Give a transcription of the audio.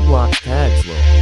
Roblox tags will